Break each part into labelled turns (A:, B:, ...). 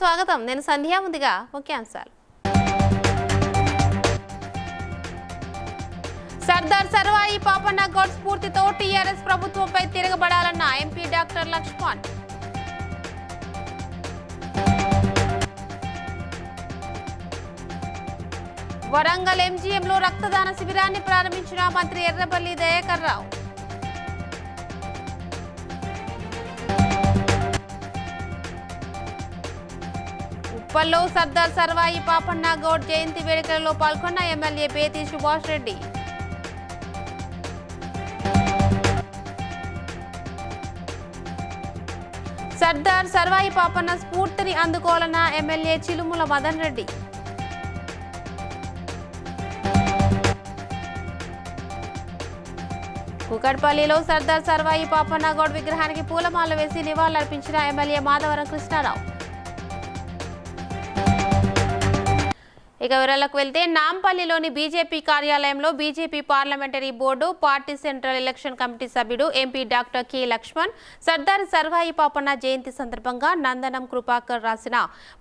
A: స్వాగతం. నేను సంధ్యా ముందుగా ముఖ్యాంశాలు సర్దార్ సర్వాయి పాపన్న గౌడ్ స్ఫూర్తితో టీఆర్ఎస్ ప్రభుత్వంపై తిరగబడాలన్న ఎంపీ డాక్టర్ లక్ష్మణ్. వరంగల్ ఎంజీఎంలో రక్తదాన శిబిరాన్ని ప్రారంభించిన మంత్రి ఎర్రబల్లి దయాకర్ ఉప్పల్లో సర్దార్ సర్వాయి పాపన్న గౌడ్ జయంతి వేడుకలలో పాల్గొన్న ఎమ్మెల్యే పేతి సుభాష్ రెడ్డి. సర్దార్ సర్వాయి పాపన్న స్ఫూర్తిని అందుకోవాలన్న ఎమ్మెల్యే చిలుముల మదన్ రెడ్డి. కుకట్పల్లిలో సర్దార్ సర్వాయి పాపన్న గౌడ్ విగ్రహానికి పూలమాల వేసి నివాళులర్పించిన ఎమ్మెల్యే మాధవరం కృష్ణారావు. ఇక వివరాలకు వెళ్తే నాంపల్లిలోని బీజేపీ కార్యాలయంలో BJP parliamentary board party central election committee సభ్యుడు MP doctor K Laxman Sardar Sarvai Papanna జయంతి సందర్భంగా నందనం కృపాకర్ రాసిన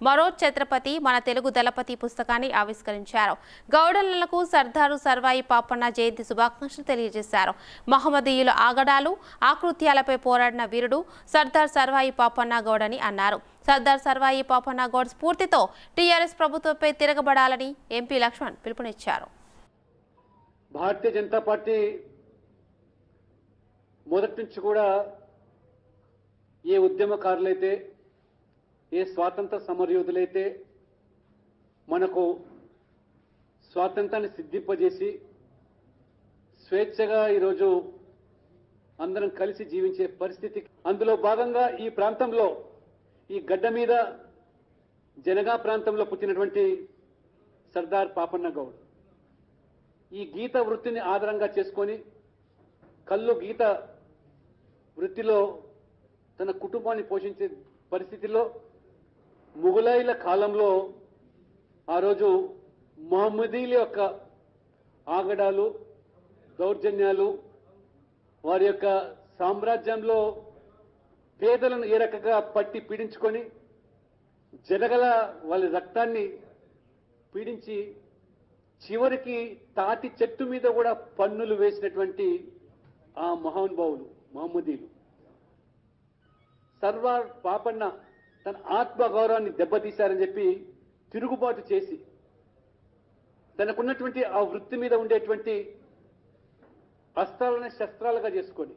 A: మరో ఛత్రపతి మన తెలుగు దళపతి పుస్తకాన్ని ఆవిష్కరించారు. గౌడలకు సర్దారు సర్వాయి పాపన్న జయంతి శుభాకాంక్షలు తెలియజేశారు. మహమ్మదీయుల ఆగడాలు ఆకృత్యాలపై పోరాడిన వీరుడు సర్దార్ సర్వాయి పాపన్న గౌడని అని అన్నారు. సర్దార్ సర్వాయి పాపన్న గౌడ్ స్ఫూర్తితో టీఆర్ఎస్ ప్రభుత్వంపై తిరగబడాలని ఎంపీ లక్ష్మణ్ పిలుపునిచ్చారు.
B: భారతీయ జనతా పార్టీ మొదటి నుంచి కూడా ఏ ఉద్యమకారులైతే ఏ స్వాతంత్ర సమరయోధులైతే మనకు స్వాతంత్రాన్ని సిద్ధింపజేసి స్వేచ్ఛగా ఈరోజు అందరం కలిసి జీవించే పరిస్థితి అందులో భాగంగా ఈ ప్రాంతంలో ఈ గడ్డ మీద జనగా ప్రాంతంలో పుట్టినటువంటి సర్దార్ పాపన్న గౌడ్. ఈ గీత వృత్తిని ఆధారంగా చేసుకొని కళ్ళు గీత వృత్తిలో తన కుటుంబాన్ని పోషించే పరిస్థితిలో ముఘలాయిల కాలంలో ఆ రోజు మహమ్మదీల యొక్క ఆగడాలు దౌర్జన్యాలు వారి యొక్క సామ్రాజ్యంలో పేదలను ఏ రకంగా పట్టి పీడించుకొని జనగల వాళ్ళ రక్తాన్ని పీడించి చివరికి తాటి చెట్టు మీద కూడా పన్నులు వేసినటువంటి ఆ మహానుభావులు మహమ్మదీలు సర్వార్ పాపన్న తన ఆత్మగౌరవాన్ని దెబ్బతీశారని చెప్పి తిరుగుబాటు చేసి తనకున్నటువంటి ఆ వృత్తి మీద ఉండేటువంటి అస్త్రాలను శస్త్రాలుగా చేసుకొని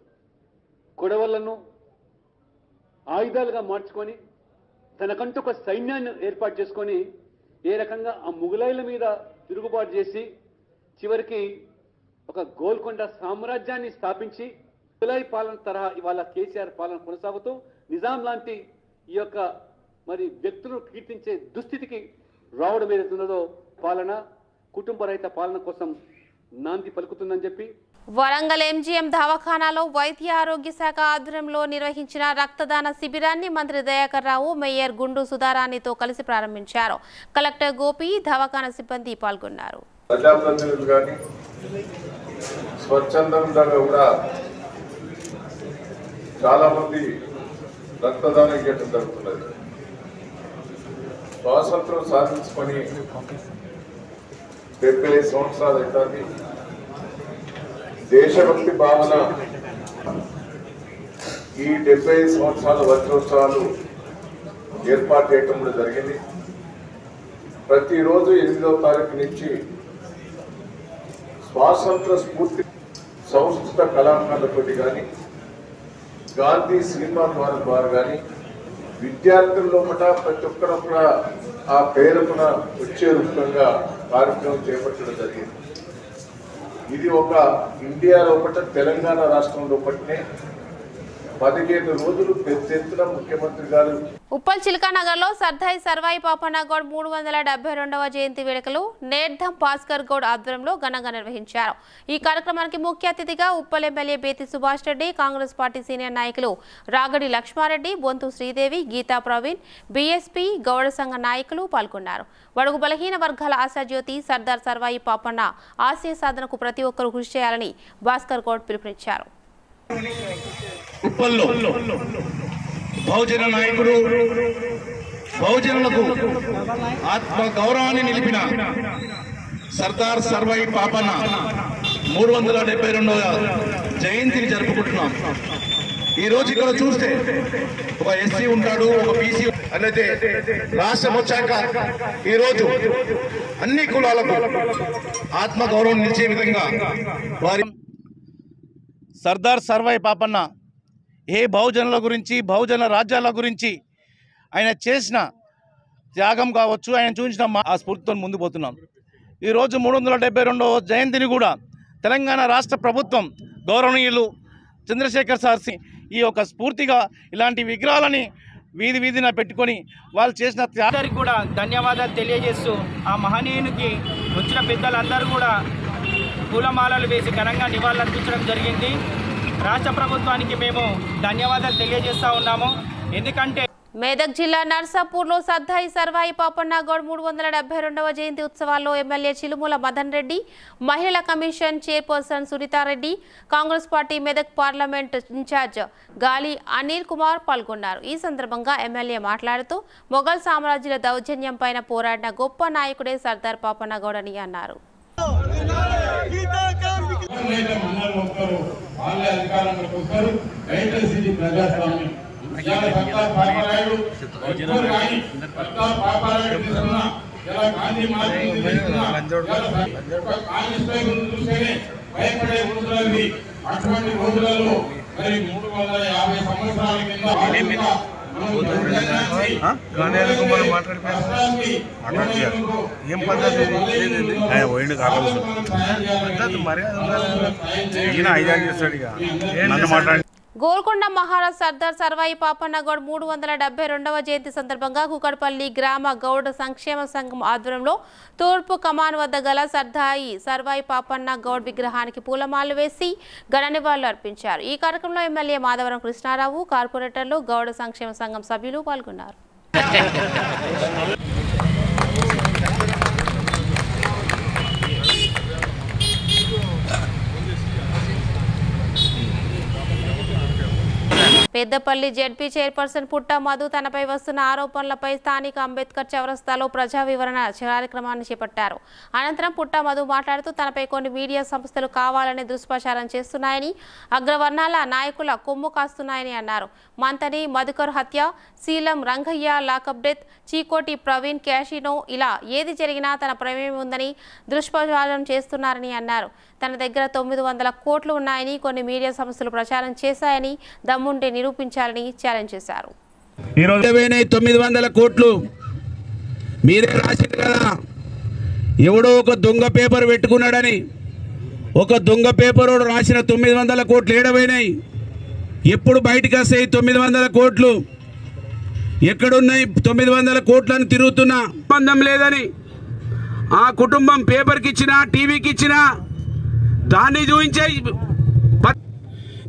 B: కొడవలను ఆయుధాలుగా మార్చుకొని తనకంటూ ఒక సైన్యాన్ని ఏర్పాటు చేసుకొని ఏ రకంగా ఆ ముగలాయిల మీద తిరుగుబాటు చేసి చివరికి ఒక గోల్కొండ సామ్రాజ్యాన్ని స్థాపించి ముగలాయి పాలన తరహా ఇవాళ కేసీఆర్ పాలన కొనసాగుతూ నిజాం లాంటి ఈ యొక్క మరి వ్యక్తులను కీర్తించే దుస్థితికి రావడం ఏదైతున్నదో పాలన కుటుంబ రహిత పాలన కోసం నాంది పలుకుతుందని చెప్పి
A: వరంగల్ ఎంజీఎం దవాఖానాలో వైద్య ఆరోగ్య శాఖ ఆధ్వర్యంలో నిర్వహించిన రక్తదాన శిబిరాన్ని మంత్రి దయాకర్ రావు మేయర్ గుండు సుధారాణితో కలిసి ప్రారంభించారు. కలెక్టర్ గోపి దవాఖానా సిబ్బంది పాల్గొన్నారు.
C: చాలా మంది రక్తదానం చేయడం జరుగుతున్నది. స్వాతంత్రం సాధించుకొని డెబ్బై ఐదు సంవత్సరాలు అవుతుంది దేశభక్తి భావన ఈ డెబ్బై ఐదు సంవత్సరాల వజ్రోత్సవాలు ఏర్పాటు చేయటం కూడా జరిగింది. ప్రతిరోజు ఎనిమిదవ తారీఖు నుంచి స్వాతంత్ర స్ఫూర్తి సంస్కృత కళాకారులతోటి కానీ గాంధీ సినిమా ద్వారా ద్వారా కానీ విద్యార్థుల లోపల ప్రతి ఒక్కరు కూడా ఆ పేరుకున వచ్చే రూపంగా కార్యక్రమం చేపట్టడం జరిగింది. ఇది ఒక ఇండియా లోపల తెలంగాణ రాష్ట్రం లోపలనే పదిహేను రోజులు పెద్ద ఎత్తున ముఖ్యమంత్రి గారు
A: ఉప్పల్ చిలకానగర్లో సర్దాయి సర్వాయి పాపన్న గౌడ్ మూడు వందల డెబ్బై రెండవ జయంతి వేడుకలు నేర్ధం భాస్కర్ గౌడ్ ఆధ్వర్యంలో ఘనంగా నిర్వహించారు. ఈ కార్యక్రమానికి ముఖ్య అతిథిగా Uppal MLA Bethi Subhash Reddy Congress party senior నాయకులు రాగడి లక్ష్మారెడ్డి బొంతు శ్రీదేవి గీతా ప్రవీణ్ బీఎస్పీ గౌడ సంఘ నాయకులు పాల్గొన్నారు. బడుగు బలహీన వర్గాల ఆశాజ్యోతి సర్దార్ సర్వాయి పాపన్న ఆశయ సాధనకు ప్రతి ఒక్కరూ కృషి చేయాలని భాస్కర్ గౌడ్ పిలుపునిచ్చారు.
D: ఉప్పల్లో బహుజన నాయకుడు బహుజనులకు ఆత్మ గౌరవాన్ని నిలిపిన సర్దార్ సర్వై పాపన్న మూడు వందల డెబ్బై రెండవ జయంతిని జరుపుకుంటున్నాం. ఈ రోజు ఇక్కడ చూస్తే ఒక ఎస్సీ ఉంటాడు ఒక బీసీ అనేది రాష్ట్రం వచ్చాక ఈ రోజు అన్ని కులాలకు ఆత్మ గౌరవం నిలిచే విధంగా వారి సర్దార్ సర్వాయి పాపన్న ఏ బహుజనుల గురించి బహుజన రాజ్యాల గురించి ఆయన చేసిన త్యాగం కావచ్చు ఆయన చూపించిన మా- ఆ స్ఫూర్తితో ముందు పోతున్నాం. ఈరోజు మూడు వందల డెబ్బై రెండవ జయంతిని కూడా తెలంగాణ రాష్ట్ర ప్రభుత్వం గౌరవనీయులు చంద్రశేఖర్ సార్ ఈ యొక్క స్ఫూర్తిగా ఇలాంటి విగ్రహాలని వీధి వీధిన పెట్టుకొని వాళ్ళు చేసిన త్యాగ
E: కూడా ధన్యవాదాలు తెలియజేస్తూ ఆ మహనీయునికి వచ్చిన పెద్దలందరూ కూడా పూలమాలలు వేసి ఘనంగా నివాళులర్పించడం జరిగింది. రాష్ట్ర ప్రభుత్వానికి మేము ధన్యవాదాలు తెలియజేస్తా ఉన్నాము. ఎందుకంటే
A: మేదక్ జిల్లా నర్సాపూర్లో సద్దాయి సర్వాయి పాపన్నగౌడ్ మూడు వందల డెబ్బై రెండవ జయంతి ఉత్సవాల్లో ఎమ్మెల్యే చిలుమూల మదన్ రెడ్డి మహిళా commission chairperson Sunitha Reddy Congress party Medak parliament incharge Gali Anil Kumar పాల్గొన్నారు. ఈ సందర్భంగా ఎమ్మెల్యే మాట్లాడుతూ మొఘల్ సామ్రాజ్యుల దౌర్జన్యం పైన పోరాడిన గొప్ప నాయకుడే సర్దార్ పాపన్నగౌడ్ అని అన్నారు.
F: వస్తారో వాళ్ళే అధికారంలోకి వస్తారు. దయచేసి ఇది ప్రజాస్వామ్యం. ఇవాళ సర్దార్ పాపారాయుడు ఒక్కరు కానీ సర్దార్ పాపారాయుడు తీసుకున్న ఇలా గాంధీ కాంగ్రెస్ చూస్తేనే భయపడే రోజులవి. అటువంటి రోజులలో మరి మూడు వందల యాభై సంవత్సరాల కింద దౌర్జన్యాన్ని, రాష్ట్రాన్ని
G: ఏం పద్ధతి? ఆయన పోయిండు కాకపోతే. పద్ధతి మర్యాద. ఈయన ఐదారు చేస్తాడు ఇక. నన్ను మాట్లాడి.
A: గోల్కొండ మహారాజ్ సర్దార్ సర్వాయి పాపన్న గౌడ్ మూడు వందల డెబ్బై రెండవ జయంతి సందర్భంగా కుకట్పల్లి గ్రామ గౌడ సంక్షేమ సంఘం ఆధ్వర్యంలో తూర్పు కమాన్ వద్ద గల సర్దాయి సర్వాయి పాపన్న గౌడ్ విగ్రహానికి పూలమాలలు వేసి ఘన నివాళులు అర్పించారు. ఈ కార్యక్రమంలో ఎమ్మెల్యే మాధవరం కృష్ణారావు కార్పొరేటర్లు గౌడ సంక్షేమ సంఘం సభ్యులు పాల్గొన్నారు. పెద్దపల్లి జెడ్పీ చైర్పర్సన్ పుట్ట మధు తనపై వస్తున్న ఆరోపణలపై స్థానిక అంబేద్కర్ చౌరస్తాలో ప్రజా వివరణ కార్యక్రమాన్ని చేపట్టారు. అనంతరం పుట్ట మధు మాట్లాడుతూ తనపై కొన్ని మీడియా సంస్థలు కావాలని దుష్ప్రచారం చేస్తున్నాయని అగ్రవర్ణాల నాయకుల కొమ్ము కాస్తున్నాయని అన్నారు. మంతని మధుకర్ హత్య Sheelam Rangaiah lockup death Chikoti Praveen casino ఇలా ఏది జరిగినా తన ప్రమేయం ఉందని దుష్ప్రచారం చేస్తున్నారని అన్నారు. తన దగ్గర తొమ్మిది వందల కోట్లు ఉన్నాయని కొన్ని మీడియా సంస్థలు ప్రచారం చేశాయని దమ్ముంటే నిరూపించాలని ఛాలెంజ్ చేశారు.
H: ఈరోజు తొమ్మిది వందల కోట్లు మీరే రాసింది కదా. ఎవడో ఒక దొంగ పేపర్ పెట్టుకున్నాడని ఒక దొంగ పేపర్ రాసిన తొమ్మిది వందల కోట్లు ఏడవైనాయి. ఎప్పుడు బయటకు వస్తాయి తొమ్మిది వందల కోట్లు? ఎక్కడున్నాయి తొమ్మిది వందల కోట్లను తిరుగుతున్నా? సంబంధం లేదని. ఆ కుటుంబం పేపర్కి ఇచ్చినా టీవీకి ఇచ్చినా దాన్ని చూపించే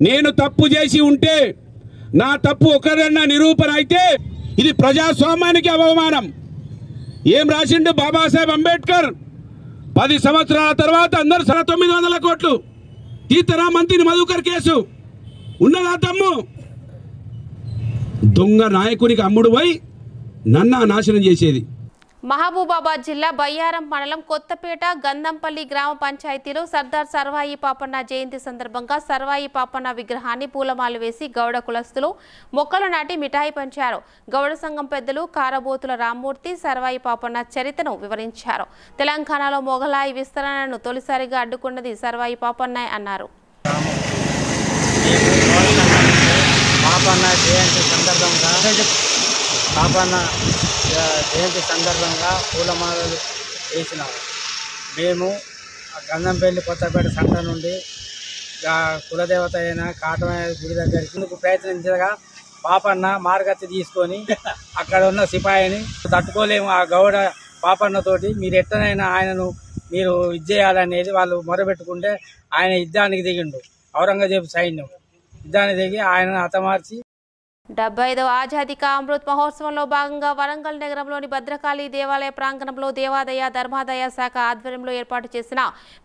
H: నేను తప్పు చేసి ఉంటే నా తప్పు ఒకరన్నా నిరూపణ అయితే ఇది ప్రజాస్వామ్యానికి అవమానం. ఏం రాసిండు బాబాసాహెబ్ అంబేద్కర్? పది సంవత్సరాల తర్వాత అందరు సర తొమ్మిది వందల కోట్లు. తీతరా మంత్రిని మధుకర్ కేసు. ఉన్నదా తమ్ము? దొంగ నాయకునికి అమ్ముడు పోయి నన్న నాశనం చేసేది.
A: మహబూబాబాద్ జిల్లా బయ్యారం మండలం కొత్తపేట గంధంపల్లి గ్రామ పంచాయతీలో సర్దార్ సర్వాయి పాపన్న జయంతి సందర్భంగా సర్వాయి పాపన్న విగ్రహాన్ని పూలమాలు వేసి గౌడ కులస్తులు మొక్కలు నాటి మిఠాయి పంచారు. గౌడ సంఘం పెద్దలు కారబోతుల రామ్మూర్తి సర్వాయి పాపన్న చరిత్రను వివరించారు. తెలంగాణలో మొఘలాయి విస్తరణను తొలిసారిగా అడ్డుకున్నది సర్వాయి పాపన్న అన్నారు.
E: పాపన్న జయంతి సందర్భంగా పాపన్న జయంతి సందర్భంగా పూలమాలలు వేసినాము మేము ఆ గంధంపల్లి కొత్తపేట సంత నుండి కులదేవత అయిన కాటమయ్య గుడి దగ్గరికి ఇందుకు ప్రయత్నించగా పాపన్న మార్గతి తీసుకొని అక్కడ ఉన్న సిపాయిని తట్టుకోలేము. ఆ గౌడ పాపన్నతోటి మీరు ఎట్టనైనా ఆయనను మీరు ఇది చేయాలనేది వాళ్ళు మొరబెట్టుకుంటే ఆయన యుద్ధానికి దిగిండు. ఔరంగజేబు సైన్యం. యుద్ధానికి దిగి ఆయనను హతమార్చి
A: డెబ్బై ఐదవ ఆజాదీ కా అమృత్ మహోత్సవంలో భాగంగా వరంగల్ నగరంలోని భద్రకాళి దేవాలయ ప్రాంగణంలో దేవాదాయ ధర్మాదాయ శాఖ ఆధ్వర్యంలో ఏర్పాటు చేసిన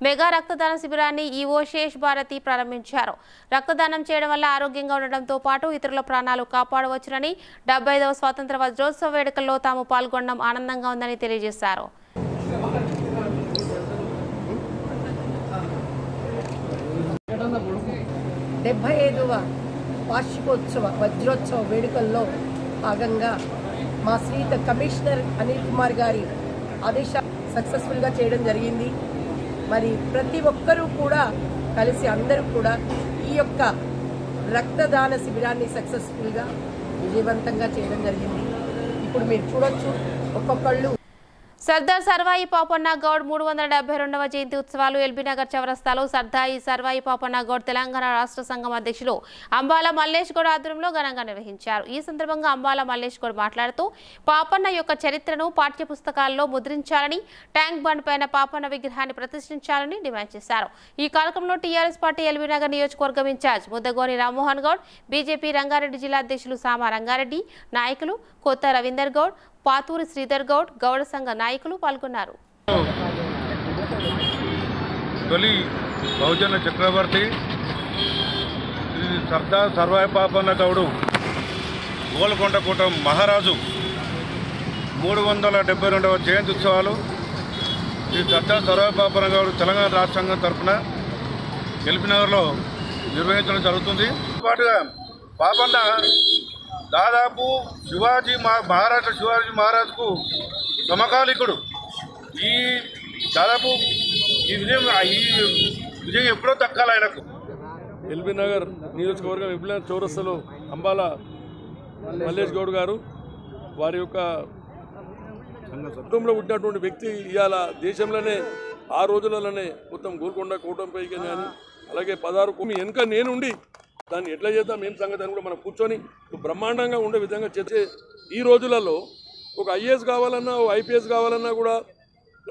A: మెగా రక్తదాన శిబిరాన్ని ఈవో శేష్ భారతి ప్రారంభించారు. రక్తదానం చేయడం వల్ల ఆరోగ్యంగా ఉండడంతో పాటు ఇతరుల ప్రాణాలు కాపాడవచ్చునని డెబ్బై ఐదవ స్వాతంత్ర వజ్రోత్సవ వేడుకల్లో తాము పాల్గొనడం ఆనందంగా ఉందని తెలియజేశారు.
I: డెబ్భై ఐదవ వార్షికోత్సవ వజ్రోత్సవ వేడుకల్లో భాగంగా మా శ్రీత కమిషనర్ అనిల్ కుమార్ గారి ఆదేశ సక్సెస్ఫుల్గా చేయడం జరిగింది. మరి ప్రతి ఒక్కరూ కూడా కలిసి అందరూ కూడా ఈ యొక్క రక్తదాన శిబిరాన్ని సక్సెస్ఫుల్గా విజయవంతంగా చేయడం జరిగింది. ఇప్పుడు మీరు చూడొచ్చు ఒక్కొక్కళ్ళు
A: సర్దార్ సర్వాయి పాపన్న గౌడ్ మూడు వందల డెబ్బై రెండవ జయంతి ఉత్సవాలు ఎల్బీనగర్ చౌరస్తాలో సర్దాయి సర్వాయి పాపన్న గౌడ్ తెలంగాణ రాష్ట్ర సంఘం అధ్యక్షులు అంబాల మల్లేష్ గౌడ్ ఆధ్వర్యంలో ఘనంగా నిర్వహించారు. ఈ సందర్భంగా అంబాల మల్లేష్ గౌడ్ మాట్లాడుతూ పాపన్న యొక్క చరిత్రను పాఠ్య పుస్తకాల్లో ముద్రించాలని ట్యాంక్ బండ్ పైన పాపన్న విగ్రహాన్ని ప్రతిష్ఠించాలని డిమాండ్ చేశారు. ఈ కార్యక్రమంలో టీఆర్ఎస్ పార్టీ ఎల్బీనగర్ నియోజకవర్గం in charge Muddagoni Rammohan Goud BJP Rangareddy జిల్లా అధ్యక్షులు సామా రంగారెడ్డి నాయకులు కొత్త రవీందర్ గౌడ్ పాతూరి శ్రీధర్ గౌడ్ గౌడ సంఘ నాయకులు పాల్గొన్నారు.
J: తొలి బహుజన చక్రవర్తి సర్దార్ సర్వాయపాపన్న గౌడు గోల్కొండ కూటం మహారాజు మూడు వందల డెబ్బై రెండవ జయంతి ఉత్సవాలు శ్రీ సర్దార్ సర్వాయపాపన్న గౌడు తెలంగాణ రాష్ట్ర సంఘం తరఫున ఎల్బీనగర్లో నిర్వహించడం జరుగుతుంది. పాటుగా పాపన్న దాదాపు శివాజీ మా మహారాష్ట్ర శివాజీ మహారాజుకు సమకాలికుడు. ఈ దాదాపు ఈ విజయం ఈ విజయం ఎప్పుడో దక్కాలి ఆయనకు.
K: ఎల్బీ నగర్ నియోజకవర్గం ఎల్బీ నగర్ చౌరస్తలో అంబాల మల్లేష్ గౌడ్ గారు వారి యొక్క కుటుంబంలో పుట్టినటువంటి వ్యక్తి ఇవాళ దేశంలోనే ఆ రోజులలోనే మొత్తం గోల్కొండ కూటమిపైకి కానీ అలాగే పదహారు కుమి వెనుక నేనుండి దాన్ని ఎట్లా చేద్దాం ఏం సంగతి అని కూడా మనం కూర్చొని బ్రహ్మాండంగా ఉండే విధంగా చేసే ఈ రోజులలో ఒక ఐఏఎస్ కావాలన్నా ఒక ఐపీఎస్ కావాలన్నా కూడా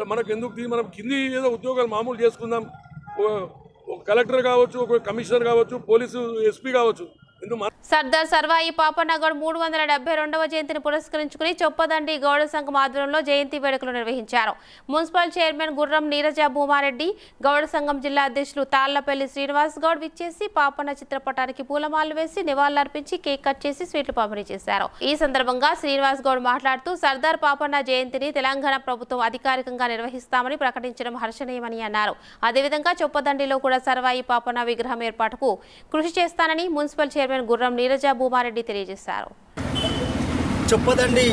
K: మనకు ఎందుకు మనం కింది ఏదో ఉద్యోగాలు మామూలు చేసుకుందాం. ఓ- ఒక కలెక్టర్ కావచ్చు ఒక కమిషనర్ కావచ్చు పోలీసు ఎస్పీ కావచ్చు.
A: సర్దార్ సర్వాయి పాపన్నగౌడ్ మూడు వందల డెబ్బై రెండవ జయంతిని పురస్కరించుకుని చొప్పదండి గౌడ సంఘం ఆధ్వర్యంలో జయంతి వేడుకలు నిర్వహించారు. మున్సిపల్ చైర్మన్ గుర్రం నీరజ భూమారెడ్డి గౌడ సంఘం జిల్లా అధ్యక్షులు తాళ్ళపల్లి శ్రీనివాస్ గౌడ్ విచ్చేసి పాపన్న చిత్రపటానికి పూలమాలలు వేసి నివాళులర్పించి కేక్ కట్ చేసి స్వీట్లు పంపిణీ చేశారు. ఈ సందర్భంగా శ్రీనివాస్ గౌడ్ మాట్లాడుతూ సర్దార్ పాపన్న జయంతిని తెలంగాణ ప్రభుత్వం అధికారికంగా నిర్వహిస్తామని ప్రకటించడం హర్షణీయమని అన్నారు. అదేవిధంగా చొప్పదండిలో కూడా సర్వాయి పాపన్న విగ్రహం ఏర్పాటుకు కృషి చేస్తానని మున్సిపల్ చైర్మన్ గుర్రం నీరజ భూమారెడ్డి తెలియజేశారు.
L: చొప్పదండి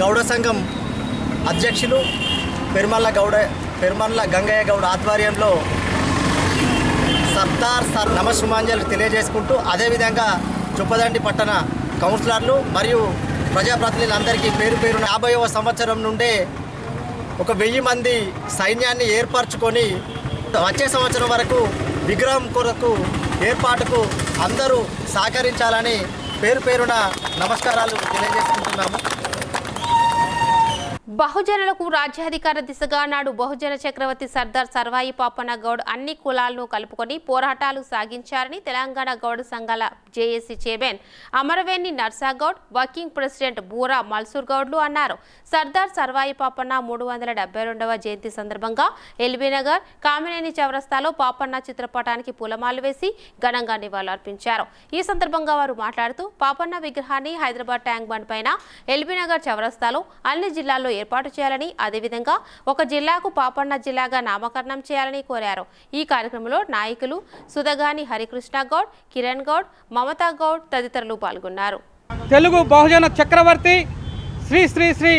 L: గౌడ సంఘం అధ్యక్షులు పెరుమల్ల గౌడ పెరుమల్ల గంగయ్య గౌడ ఆధ్వర్యంలో సర్దార్ సర్ నమశుమాంజలు తెలియజేసుకుంటూ అదేవిధంగా చొప్పదండి పట్టణ కౌన్సిలర్లు మరియు ప్రజాప్రతినిధులందరికీ పేరు పేరున యాభైవ సంవత్సరం నుండే ఒక వెయ్యి మంది సైన్యాన్ని ఏర్పరచుకొని వచ్చే సంవత్సరం వరకు విగ్రహం కొరకు ఏర్పాటుకు అందరూ సహకరించాలని పేరు పేరున నమస్కారాలు తెలియజేసుకుంటున్నాము.
A: బహుజనులకు రాజ్యాధికార దిశగా నాడు బహుజన చక్రవర్తి సర్దార్ సర్వాయి పాపన్న గౌడ్ అన్ని కులాలను కలుపుకొని పోరాటాలు సాగించారని తెలంగాణ గౌడ్ సంఘాల JAC chairman Amaraveni Narsagoud working president Bura Malsur గౌడ్లు అన్నారు. సర్దార్ సర్వాయి పాపన్న మూడు వందల డెబ్బై రెండవ జయంతి సందర్భంగా ఎల్బీనగర్ కామినేని చౌరస్తాలో పాపన్న చిత్రపటానికి పూలమాలు వేసి ఘనంగా నివాళులర్పించారు. ఈ సందర్భంగా వారు మాట్లాడుతూ పాపన్న విగ్రహాన్ని హైదరాబాద్ ట్యాంక్ బండ్ పైన ఎల్బీనగర్ చౌరస్తాలో అన్ని జిల్లాల్లో ఏర్పాటు ఏర్పాటు చేయాలని అదేవిధంగా ఒక జిల్లాకు పాపన్న జిల్లాగా నామకరణం చేయాలని కోరారు. ఈ కార్యక్రమంలో నాయకులు సుధగాని హరికృష్ణ గౌడ్ కిరణ్ గౌడ్ మమతా గౌడ్ తదితరులు పాల్గొన్నారు.
M: తెలుగు బహుజన చక్రవర్తి శ్రీ శ్రీ శ్రీ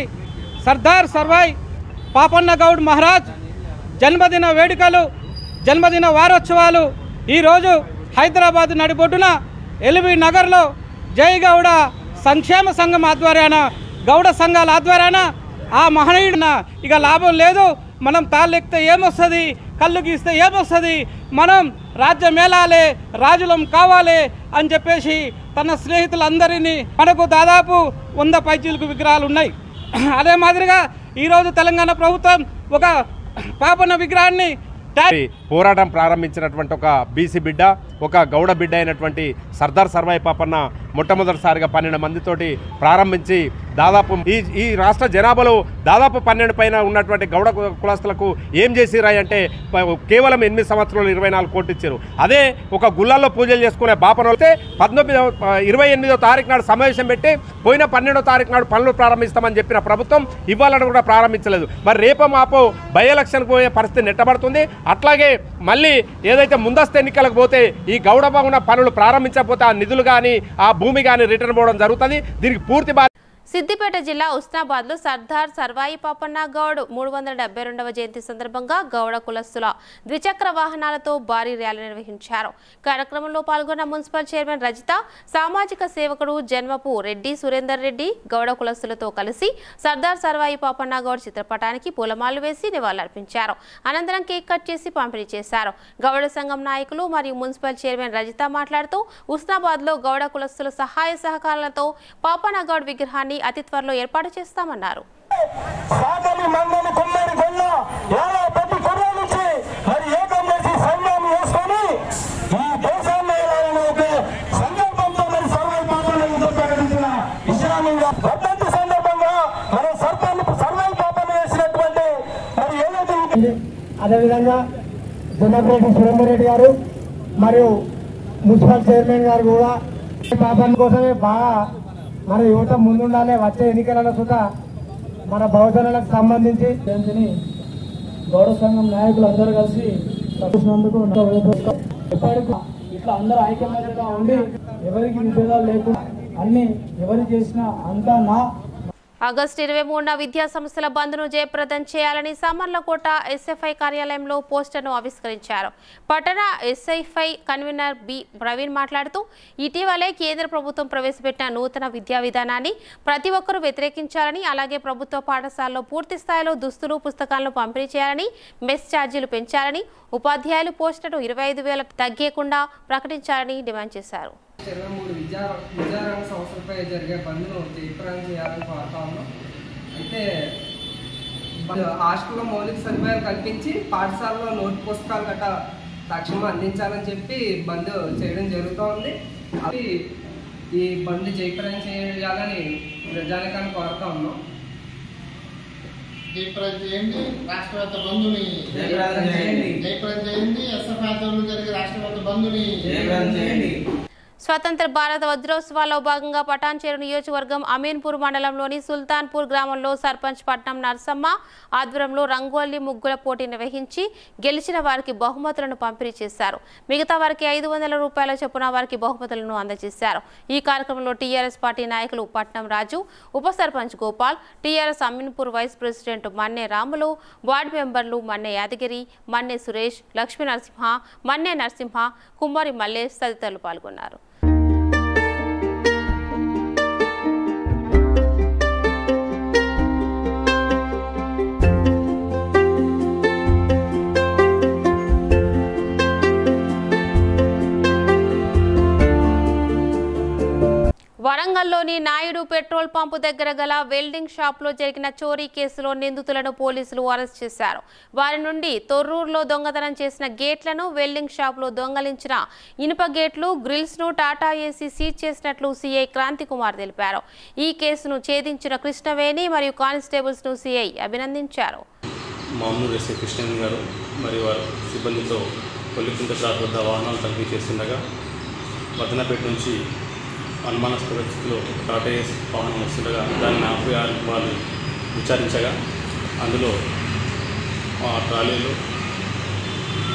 M: సర్దార్ సర్వాయ్ పాపన్న గౌడ్ మహారాజ్ జన్మదిన వేడుకలు జన్మదిన వారోత్సవాలు ఈరోజు హైదరాబాద్ నడిబొడ్డున ఎలిబి నగర్లో జయగౌడ సంక్షేమ సంఘం ఆధ్వర్యాన గౌడ సంఘాల ఆధ్వర్యాన ఆ మహనీయుడిన ఇక లాభం లేదు. మనం తాళ్ళెక్కితే ఏమొస్తుంది? కళ్ళు గీస్తే ఏమొస్తుంది? మనం రాజ్యం మేలాలే రాజులం కావాలి అని చెప్పేసి తన స్నేహితులందరినీ మనకు దాదాపు వంద పైచీలకు విగ్రహాలు ఉన్నాయి. అదే మాదిరిగా ఈరోజు తెలంగాణ ప్రభుత్వం ఒక పాపన్న విగ్రహాన్ని
F: పోరాటం ప్రారంభించినటువంటి ఒక బీసీ బిడ్డ ఒక గౌడ బిడ్డ అయినటువంటి సర్దార్ సర్వాయి పాపన్న మొట్టమొదటిసారిగా పన్నెండు మందితోటి ప్రారంభించి దాదాపు ఈ ఈ రాష్ట్ర జనాభాలో దాదాపు పన్నెండు పైన ఉన్నటువంటి గౌడ కులస్తులకు ఏం చేసిరా అంటే కేవలం ఎనిమిది సంవత్సరాలు ఇరవై నాలుగు కోట్లు ఇచ్చారు. అదే ఒక గుళ్ళల్లో పూజలు చేసుకునే బాపన అయితే పంతొమ్మిదో ఇరవై ఎనిమిదో తారీఖు నాడు సమావేశం పెట్టి పోయిన పన్నెండో తారీఖు నాడు పనులు ప్రారంభిస్తామని చెప్పిన ప్రభుత్వం ఇవ్వాలని కూడా ప్రారంభించలేదు. మరి రేపో మాపో బై ఎలక్షన్కి పోయే పరిస్థితి నెట్టబడుతుంది. అట్లాగే మళ్ళీ ఏదైతే ముందస్తు ఎన్నికలకు పోతే ఈ గౌడ భవన పనులు ప్రారంభించకపోతే ఆ నిధులు కానీ ఆ భూమి కానీ రిటర్న్ పోవడం జరుగుతుంది దీనికి పూర్తి బాధ్యత
A: సిద్దిపేట జిల్లా ఉస్నాబాద్లో సర్దార్ సర్వాయి పాపన్న గౌడ్ మూడు వందల డెబ్బై రెండవ జయంతి సందర్భంగా గౌడ కులస్తుల ద్విచక్ర వాహనాలతో భారీ ర్యాలీ నిర్వహించారు. కార్యక్రమంలో పాల్గొన్న మున్సిపల్ చైర్మన్ రజిత సామాజిక సేవకుడు జన్మపు రెడ్డి సురేందర్ రెడ్డి గౌడ కులస్తులతో కలిసి సర్దార్ సర్వాయి పాపన్న గౌడ్ చిత్రపటానికి పూలమాలు వేసి నివాళులర్పించారు. అనంతరం కేక్ కట్ చేసి పంపిణీ చేశారు. గౌడ సంఘం నాయకులు మరియు మున్సిపల్ చైర్మన్ రజిత మాట్లాడుతూ ఉస్నాబాద్లో గౌడ కులస్తుల సహాయ సహకారాలతో పాపన్న గౌడ్ విగ్రహాన్ని అతి త్వరలో ఏర్పాటు చేస్తామన్నారు.
E: అదేవిధంగా జనపరెడ్డి సురేందర్ రెడ్డి గారు మరియు మున్సిపల్ చైర్మన్ గారు కూడా ఈ పాపం కోసమే బాగా మన యువత ముందుండాలి వచ్చే ఎన్నికలలో సుధా మన బహుజనులకు సంబంధించి. జయంతిని గౌరవ సంఘం నాయకులు అందరూ కలిసి తప్పించినందుకు ఎప్పటికీ ఇట్లా అందరూ ఐక్యమత్యంగా ఉండి ఎవరికి విభేదాలు లేకుండా అన్ని ఎవరు చేసినా అంతా నా
A: ఆగస్టు ఇరవై మూడున విద్యా సంస్థల బంద్ను జయప్రదం చేయాలని సమర్లకోట ఎస్ఎఫ్ఐ కార్యాలయంలో పోస్టర్ను ఆవిష్కరించారు. పట్టణ ఎస్ఎఫ్ఐ కన్వీనర్ బి ప్రవీణ్ మాట్లాడుతూ ఇటీవలే కేంద్ర ప్రభుత్వం ప్రవేశపెట్టిన నూతన విద్యా విధానాన్ని ప్రతి ఒక్కరూ వ్యతిరేకించాలని అలాగే ప్రభుత్వ పాఠశాలలో పూర్తి స్థాయిలో దుస్తులు పుస్తకాలను పంపిణీ చేయాలని మెస్ ఛార్జీలు పెంచాలని ఉపాధ్యాయులు పోస్టర్ను ఇరవై ఐదు వేల తగ్గకుండా ప్రకటించాలని డిమాండ్ చేశారు.
N: ఇరవై మూడు విద్యా విద్యారంగ సంస్థలపై జరిగే బంద్ను జయప్రదం చేయాలని కోరుతా ఉన్నాం. అయితే హాస్టల్లో మౌలిక సదుపాయాలు కల్పించి పాఠశాలలో నోటు పుస్తకాలు గట్రా తక్షణం అందించాలని చెప్పి బంద్ చేయడం జరుగుతూ ఉంది. అది ఈ బంద్ జయప్రదం చేయాలని ప్రజానికాన్ని కోరుతా ఉన్నాం.
O: జయప్రదం చేయండి. రాష్ట్రవ్యాప్త బంధుని
N: జయప్రదం చేయండి.
O: జయప్రదం చేయండి. ఎస్ఎఫ్ ఆధ్వర్యంలో జరిగే రాష్ట్రవ్యాప్త బంధుని
A: స్వతంత్ర భారత వజ్రోత్సవాల్లో భాగంగా పటాన్చేరు నియోజకవర్గం అమీన్పూర్ మండలంలోని సుల్తాన్పూర్ గ్రామంలో సర్పంచ్ పట్నం నరసమ్మ ఆధ్వర్యంలో రంగోలి ముగ్గుల పోటీ నిర్వహించి గెలిచిన వారికి బహుమతులను పంపిణీ చేశారు. మిగతా వారికి ఐదు వందల రూపాయల చొప్పున వారికి బహుమతులను అందజేశారు. ఈ కార్యక్రమంలో టీఆర్ఎస్ పార్టీ నాయకులు పట్నం రాజు ఉప sarpanch Gopal TRS Ameenpur vice president Manne Ramulu ward మెంబర్లు మన్నే యాదగిరి మన్నే సురేష్ లక్ష్మీ నరసింహ మన్నే నరసింహ కుమ్మరి మల్లేష్ తదితరులు పాల్గొన్నారు. వరంగల్లోని నాయుడు పెట్రోల్ పంపు దగ్గర గల వెల్డింగ్ షాప్లో జరిగిన చోరీ కేసులో నిందితులను పోలీసులు అరెస్ట్ చేశారు. వారి నుండి తొర్రూరులో దొంగతనం చేసిన గేట్లను వెల్డింగ్ షాప్లో దొంగలించిన ఇనుప గేట్లు గ్రిల్స్ను టాటా ఏసీ సీజ్ చేసినట్లు సీఐ క్రాంతి కుమార్ తెలిపారు. ఈ కేసును ఛేదించిన కృష్ణవేణి మరియు కానిస్టేబుల్స్ను సీఐ అభినందించారు.
P: మామూలు ఎస్ఐ గారు మరియు వారి సిబ్బందితో కొల్లికుంట షాప్ వద్ద వాహనాలు తనిఖీ చేస్తుండగా వదనపేట నుంచి అనుమానాస్పద స్థితిలో టాటా ఏస్ వాహనం వస్తుండగా దాన్ని ఆపి వాళ్ళు విచారించగా అందులో ఆ ట్రాలీలు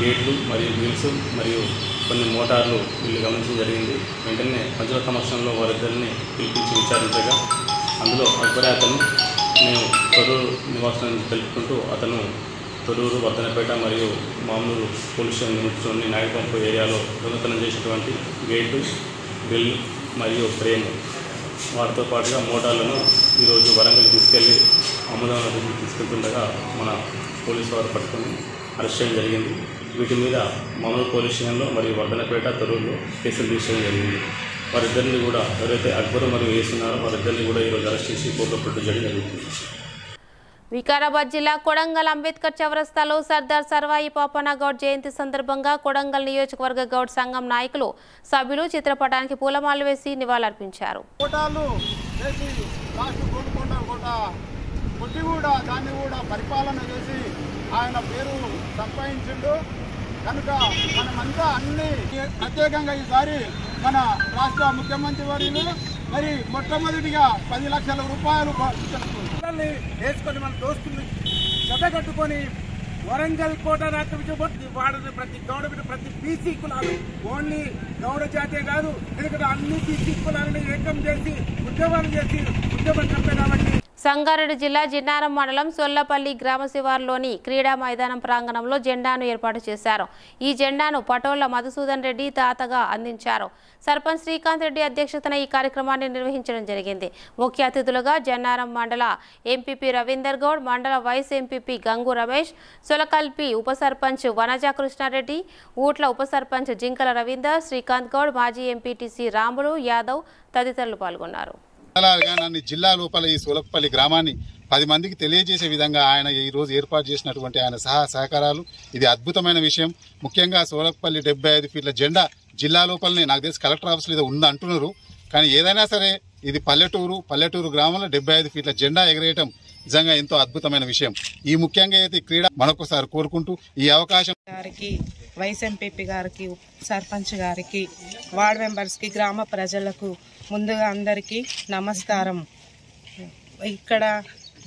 P: గేట్లు మరియు వీల్స్ మరియు కొన్ని మోటార్లు వీళ్ళు గమనించడం జరిగింది. వెంటనే పంచల సమక్షంలో వారిద్దరిని పిలిపించి విచారించగా అందులో అక్బరే అతను మేము తొరూరు నివాసం తెలుపుకుంటూ అతను తొరూరు వర్ధనపేట మరియు మామూలు పోలీస్ స్టేషన్ నిమిషంలోని నాయకంపు ఏరియాలో దొంగతనం చేసినటువంటి గేటు బిల్ మరియు ఫ్రేమ్ వాటితో పాటుగా మోటార్లను ఈరోజు వరంగల్ తీసుకెళ్ళి అమ్ముదాం తీసుకెళ్తుండగా మన పోలీసు వారు పట్టుకొని అరెస్ట్ చేయడం జరిగింది. వీటి మీద మామూలు పోలీస్ స్టేషన్లో మరియు వర్ధనపేట తొరూరులో కేసులు తీసుకోవడం జరిగింది. వారిద్దరిని కూడా ఎవరైతే అక్బరు మరియు వేస్తున్నారో వారిద్దరిని కూడా ఈరోజు అరెస్ట్ చేసి కోర్టులో పెట్టడం జరుగుతుంది
A: వికారాబాద్ జిల్లా కొడంగల్ అంబేద్కర్ చౌరస్తాలో సర్దార్ సర్వాయి పాపన్న గౌడ్ జయంతి సందర్భంగా కొడంగల్ నియోజకవర్గ గౌడ్ సంఘం నాయకులు సభ్యులు చిత్రపటానికి పూలమాలు వేసి నివాళులర్పించారు.
Q: పరిపాలన చేసి ఆయన పేరు సంపాదించిండు. కనుక మనమంతా అన్ని ప్రత్యేకంగా ఈసారి మన రాష్ట్ర ముఖ్యమంత్రి వర్యులు మరి మొట్టమొదటిగా పది లక్షల రూపాయలు పిల్లల్ని వేసుకొని మన దోస్తుల్ని చెత్త కట్టుకొని వరంగల్ కోట రాష్ట్రపతి వాడిన ప్రతి గౌడ ప్రతి బీసీ కులాలు ఓన్లీ గౌడ జాతే కాదు ఎందుకంటే అన్ని బీసీ కులాలని ఏకం చేసి ఉద్యమాలు చేసి ఉద్యమం చెప్పే కాబట్టి
A: సంగారెడ్డి జిల్లా జిన్నారం మండలం సొల్లపల్లి గ్రామ శివారులోని క్రీడా మైదానం ప్రాంగణంలో జెండాను ఏర్పాటు చేశారు. ఈ జెండాను పటోళ్ళ మధుసూదన్ రెడ్డి తాతగా అందించారు. సర్పంచ్ శ్రీకాంత్ రెడ్డి అధ్యక్షతన ఈ కార్యక్రమాన్ని నిర్వహించడం జరిగింది. ముఖ్య అతిథులుగా జన్నారం మండల ఎంపీపీ రవీందర్ గౌడ్ మండల వైస్ ఎంపీపీ గంగు రమేష్ సొలకల్పి ఉప సర్పంచ్ వనజా కృష్ణారెడ్డి ఊట్ల ఉప సర్పంచ్ జింకల రవీందర్ శ్రీకాంత్ గౌడ్ మాజీ ఎంపీటీసీ రాములు యాదవ్ తదితరులు పాల్గొన్నారు.
R: మండలాలుగా నన్ను జిల్లా లోపల ఈ సూలకపల్లి గ్రామాన్ని పది మందికి తెలియజేసే విధంగా ఆయన ఈ రోజు ఏర్పాటు చేసినటువంటి ఆయన సహా సహకారాలు. ఇది అద్భుతమైన విషయం. ముఖ్యంగా సూలకపల్లి డెబ్బై ఐదు ఫీట్ల జెండా జిల్లా లోపలనే నాకు తెలిసి కలెక్టర్ ఆఫీస్ ఏదో ఉంది అంటున్నారు కానీ ఏదైనా సరే ఇది పల్లెటూరు పల్లెటూరు గ్రామంలో డెబ్బై ఐదు ఫీట్ల జెండా ఎగరేయటం నిజంగా ఎంతో అద్భుతమైన విషయం. ఈ ముఖ్యంగా అయితే క్రీడ మరొకసారి కోరుకుంటూ ఈ అవకాశం
S: గారికి వైస్ ఎంపీపీ గారికి సర్పంచ్ గారికి వార్డ్ మెంబర్స్కి గ్రామ ప్రజలకు ముందుగా అందరికీ నమస్కారం. ఇక్కడ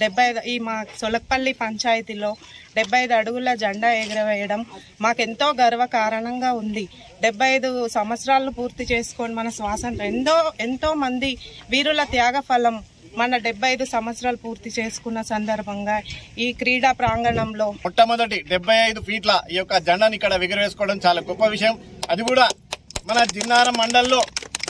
S: డెబ్బై ఐదు ఈ మా సొలకపల్లి పంచాయతీలో డెబ్బై ఐదు అడుగుల జెండా ఎగరవేయడం మాకెంతో గర్వ కారణంగా ఉంది. డెబ్బై ఐదు సంవత్సరాలను పూర్తి చేసుకొని మన స్వాతంత్రం ఎంతో ఎంతో మంది వీరుల త్యాగ ఫలం మన డెబ్బై ఐదు సంవత్సరాలు పూర్తి చేసుకున్న సందర్భంగా ఈ క్రీడా ప్రాంగణంలో
T: మొట్టమొదటి డెబ్బై ఐదు ఫీట్ల ఈ యొక్క జెండాను ఇక్కడ ఎగురవేసుకోవడం చాలా గొప్ప విషయం. అది కూడా మన జిన్నారం మండల్లో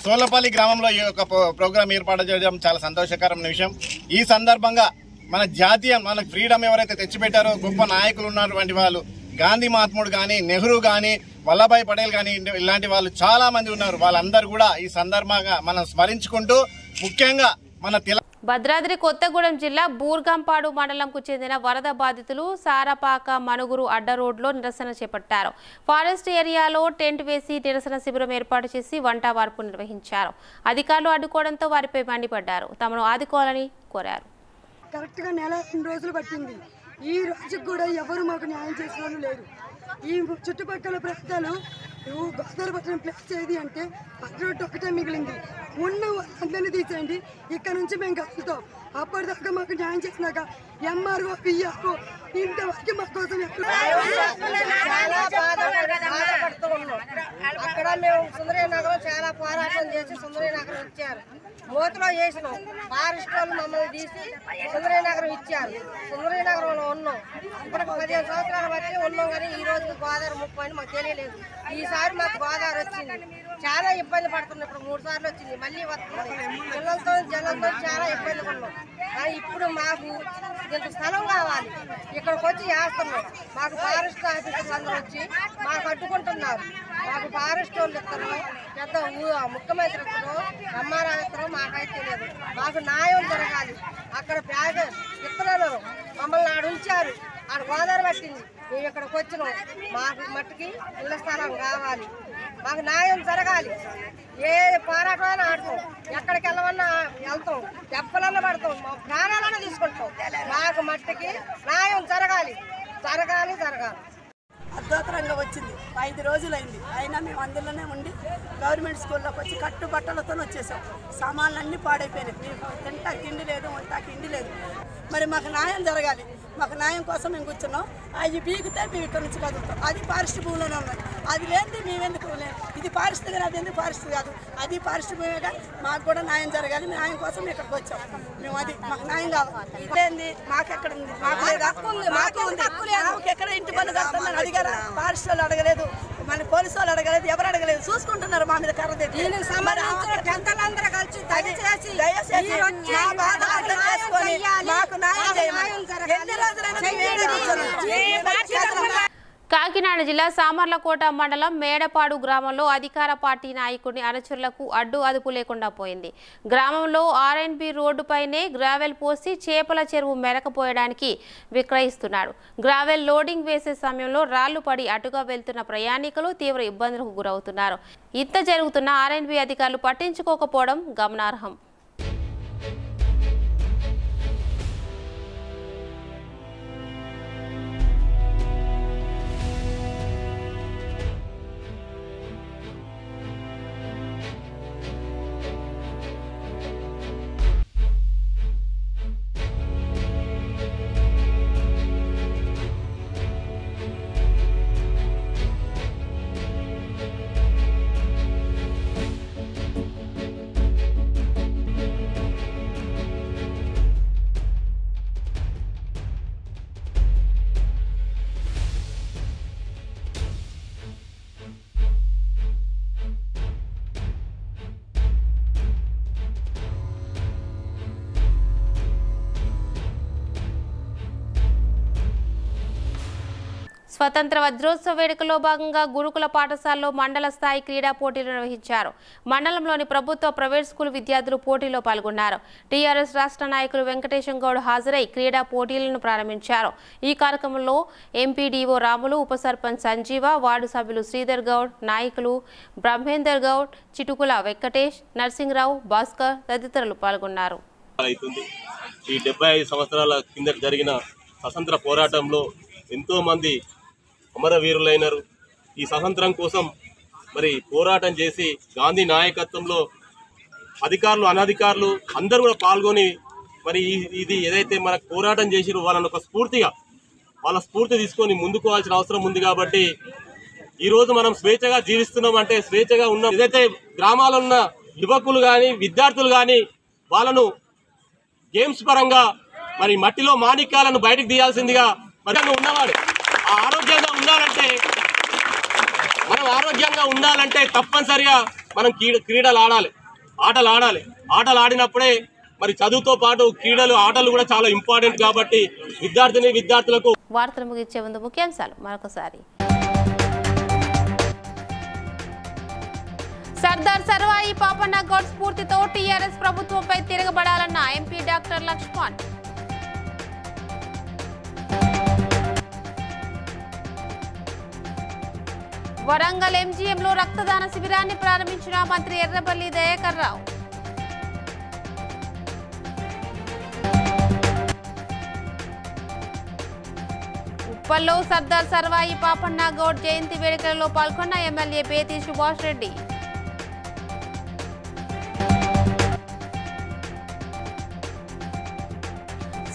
T: సోలపల్లి గ్రామంలో ఈ యొక్క ప్రో- ప్రోగ్రాం ఏర్పాటు చేయడం చాలా సంతోషకరమైన విషయం. ఈ సందర్భంగా మన జాతీయ మన ఫ్రీడమ్ ఎవరైతే తెచ్చిపెట్టారో గొప్ప నాయకులు ఉన్నటువంటి వాళ్ళు గాంధీ మహాత్ముడు కానీ నెహ్రూ కానీ వల్లభాయ్ పటేల్ కానీ ఇలాంటి వాళ్ళు చాలా మంది ఉన్నారు. వాళ్ళందరూ కూడా ఈ సందర్భంగా మనం స్మరించుకుంటూ ముఖ్యంగా మన తెల
A: భద్రాద్రి కొత్తగూడెం జిల్లా బూర్గంపాడు మండలంకు చెందిన వరద బాధితులు సారపాక మనుగురు అడ్డ రోడ్లో నిరసన చేపట్టారు. ఫారెస్ట్ ఏరియాలో టెంట్ వేసి నిరసన శిబిరం ఏర్పాటు చేసి వంట వార్పు నిర్వహించారు. అధికారులు అడ్డుకోవడంతో వారిపై మండిపడ్డారు. తమను ఆదుకోవాలని కోరారు.
U: కరెక్ట్గా నెల రెండు రోజులు పట్టింది? ఈ రోజుకి కూడా ఎవరు మాకు న్యాయం చేసిన లేరు. ఈ చుట్టుపక్కల ప్రాంతాలు గోదావరిపట్నం ప్లేస్ ఏది అంటే పత్రోడ్డు ఒకటే మిగిలింది. ఉన్న వాళ్ళందరినీ తీసేయండి. ఇక్కడ నుంచి మేము కలుగుతాం అప్పటిదాకా మాకు న్యాయం చేసినాక ఎంఆర్ఓ పిఆర్ఓ ఇంతవరకు మా కోసం
V: అక్కడ మేము సుందరీ నగరం చాలా పోరాటం చేసి సుందరీ నగరం ఇచ్చారు. మూతలో చేసినాం ఫారెస్ట్ వాళ్ళు మమ్మల్ని తీసి సుందరీ నగరం ఇచ్చారు. సుందరీ నగరంలో ఉన్నాం. ఇప్పటికి పదిహేను సంవత్సరాల బట్టి ఉన్నాం కానీ ఈ రోజు గోదావరి ముప్పై అని మాకు తెలియలేదు. ఈసారి మాకు గోదావరి వచ్చింది. చాలా ఇబ్బంది పడుతున్నాం. ఇప్పుడు మూడు సార్లు వచ్చింది. మళ్ళీ వస్తుంది. పిల్లలతో అందరూ చాలా ఇబ్బందిగా ఉన్నాం. ఇప్పుడు మాకు ఇంత స్థలం కావాలి. ఇక్కడికి వచ్చి చేస్తున్నాం. మాకు ఫారెస్ట్ ఆఫీసర్లు అందరూ వచ్చి మాకు అడ్డుకుంటున్నారు. మాకు ఫారెస్ట్ వాళ్ళు ఇస్తారు పెద్ద ముఖ్యమంత్రి ఇస్తారు ఎంఆర్ఆర్ ఇస్తారు మాకైతే తెలియదు. మాకు న్యాయం జరగాలి. అక్కడ ప్యాగ ఇత్తనాలు మమ్మల్ని ఆడ ఉంచారు. ఆడ గోదావరి పట్టింది. మేము ఇక్కడికి వచ్చినాం. మాకు మట్టుకి ఇళ్ళ స్థలం కావాలి. మాకు న్యాయం జరగాలి. ఏ పోరాటమైనా ఆడతాం. ఎక్కడికి వెళ్ళమన్నా వెళ్తాం. దెబ్బలన్నా పడతాం. మా ప్రాణాలన్నా తీసుకుంటాం. మాకు మట్టుకి న్యాయం జరగాలి. జరగాలి జరగాలి.
U: అర్ధోత్తరంగా వచ్చింది. ఐదు రోజులైంది. అయినా మేము అందులోనే ఉండి గవర్నమెంట్ స్కూల్లోకి వచ్చి కట్టుబట్టలతో వచ్చేసాం. సామాన్లన్నీ పాడైపోయినాయి. మేము తింటా తిండి లేదు వంట తిండి లేదు. మరి మాకు న్యాయం జరగాలి. మాకు న్యాయం కోసం మేము కూర్చున్నాం. అవి బీగితే మేము ఇక్కడ నుంచి కదులుతాం అది ఫారెస్ట్ భూమిలోనే ఉన్నాయి అది లేనిది మేమెందుకు. ఇది ఫారెస్ట్ కానీ అది ఎందుకు ఫారెస్ట్ కాదు? అది ఫారెస్ట్ భూమిగా మాకు కూడా న్యాయం జరగాలి. న్యాయం కోసం ఇక్కడికి వచ్చాం. మేము అది మాకు న్యాయం కావాలి. ఇదేంది? మాకు ఎక్కడ ఉంది? మాకు లేదా? మాకు ఉంది. మాకు ఎక్కడ ఇంటి పన్ను కడుతుందని అడిగారా? ఫారెస్ట్ వాళ్ళు అడగలేదు. మన పోలీసు వాళ్ళు అడగలేదు ఎవరు అడగలేదు. చూసుకుంటున్నారు మా మీద కర్ర
V: పెద్దలందరూ కలిసి దయచేసి.
U: మాకు న్యాయం చేయమని. ఎన్ని రోజులైనా
A: కాకినాడ జిల్లా సామర్లకోట మండలం మేడపాడు గ్రామంలో అధికార పార్టీ నాయకుడిని అనుచరులకు అడ్డు అదుపు లేకుండా పోయింది. గ్రామంలో ఆర్ఎన్బి రోడ్డుపైనే గ్రావెల్ పోసి చేపల చెరువు మెరకపోయడానికి విక్రయిస్తున్నాడు. గ్రావెల్ లోడింగ్ వేసే సమయంలో రాళ్ళు పడి అటుగా వెళ్తున్న ప్రయాణికులు తీవ్ర ఇబ్బందులకు గురవుతున్నారు. ఇంత జరుగుతున్న ఆర్ఎన్బి అధికారులు పట్టించుకోకపోవడం గమనార్హం. స్వతంత్ర వజ్రోత్సవ వేడుకలో భాగంగా గురుకుల పాఠశాలలో మండల స్థాయి క్రీడా పోటీలు నిర్వహించారు. మండలంలోని ప్రభుత్వ ప్రైవేట్ స్కూల్ విద్యార్థులు పోటీలో పాల్గొన్నారు. టీఆర్ఎస్ రాష్ట్ర నాయకులు వెంకటేశం గౌడ్ హాజరై క్రీడా పోటీలను ప్రారంభించారు. ఈ కార్యక్రమంలో ఎంపీడీఓ రాములు ఉప సర్పంచ్ సంజీవ వార్డు సభ్యులు శ్రీధర్ గౌడ్ నాయకులు బ్రహ్మేందర్ గౌడ్ చిటుకుల వెంకటేష్ నర్సింగ్రావు భాస్కర్ తదితరులు పాల్గొన్నారు.
W: ఈ డెబ్బై ఐదు సంవత్సరాల కిందట జరిగిన స్వతంత్ర పోరాటంలో ఎంతోమంది అమరవీరులైనారు. ఈ స్వతంత్రం కోసం మరి పోరాటం చేసి గాంధీ నాయకత్వంలో అధికారులు అనధికారులు అందరూ కూడా పాల్గొని మరి ఈ- ఇది ఏదైతే మనకు పోరాటం చేసిరో వాళ్ళని ఒక స్ఫూర్తిగా వాళ్ళ స్ఫూర్తి తీసుకొని ముందుకోవాల్సిన అవసరం ఉంది కాబట్టి ఈరోజు మనం స్వేచ్ఛగా జీవిస్తున్నాం అంటే స్వేచ్ఛగా ఉన్నాం ఏదైతే గ్రామాల్లో ఉన్న యువకులు కానీ విద్యార్థులు కానీ వాళ్ళను గేమ్స్ పరంగా మరి మట్టిలో మాణిక్యాలను బయటకు తీయాల్సిందిగా మరి ఉన్నవాడు. ఆరోగ్యంగా ఉండాలంటే మనం ఆరోగ్యంగా ఉండాలంటే తప్పనిసరిగా మనం క్రీడ క్రీడలు ఆడాలి. ఆటలు ఆడాలి. ఆటలు ఆడినప్పుడే మరి చదువుతో పాటు క్రీడలు ఆటలు కూడా చాలా ఇంపార్టెంట్ కాబట్టి విద్యార్థిని విద్యార్థులకు
A: వార్తలు ముగించే ముందు ముఖ్యాంశాలు మరొకసారి. సర్దార్ సర్వాయి పాపన్న గౌడ్ స్ఫూర్తితో టీఆర్ఎస్ ప్రభుత్వంపై తిరగబడాలన్న ఎంపీ డాక్టర్ లక్ష్మణ్. వరంగల్ ఎంజీఎంలో రక్తదాన శిబిరాన్ని ప్రారంభించిన మంత్రి ఎర్రబల్లి దయాకర్ రావు ఉప్పల్లో సర్దార్ సర్వాయి పాపన్న గౌడ్ జయంతి వేడుకలలో పాల్గొన్న ఎమ్మెల్యే పేతి సుభాష్ రెడ్డి.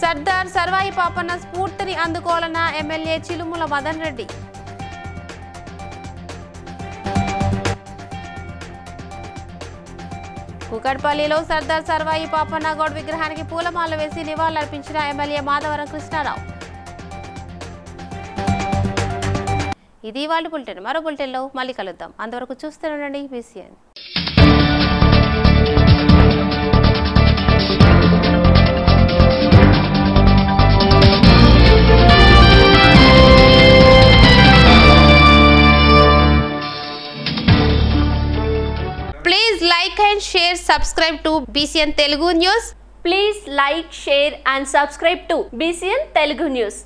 A: సర్దార్ సర్వాయి పాపన్న స్ఫూర్తిని అందుకోవాలన్న ఎమ్మెల్యే చిలుముల మదన్ రెడ్డి. కూకట్పల్లిలో సర్దార్ సర్వాయి పాపన్నగౌడ్ విగ్రహానికి పూలమాల వేసి నివాళులర్పించిన ఎమ్మెల్యే మాధవరం కృష్ణారావు. ఇది వాళ్ళ బులెటిన్. మరో బులెటిన్లో మళ్ళీ కలుద్దాం. అంతవరకు చూస్తూనే ఉండండి. BCN subscribe to BCN Telugu News.
X: Please like, share and subscribe to BCN Telugu News.